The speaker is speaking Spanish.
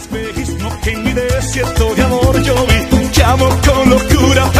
espejismo que en mi desierto de amor yo vi. Te amo con locura,